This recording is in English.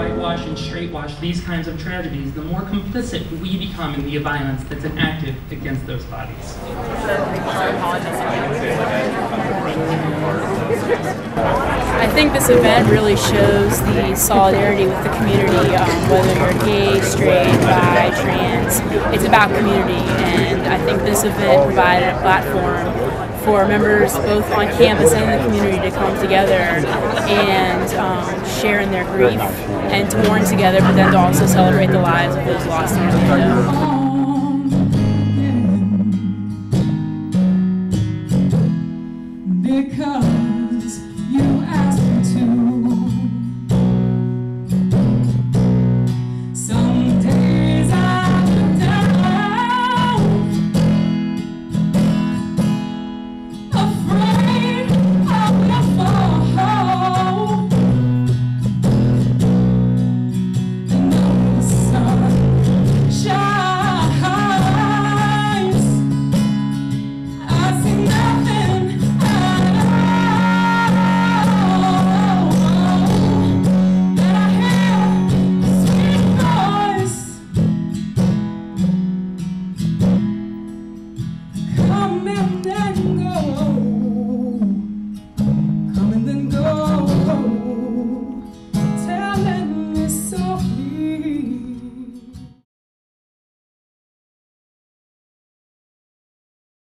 whitewash and straightwash these kinds of tragedies, the more complicit we become in the violence that's enacted against those bodies. I think this event really shows the solidarity with the community, um, whether you're gay, straight, bi, trans. It's about community, and I think this event provided a platform for members both on campus and in the community to come together and um, share in their grief and to mourn together, but then to also celebrate the lives of those lost in.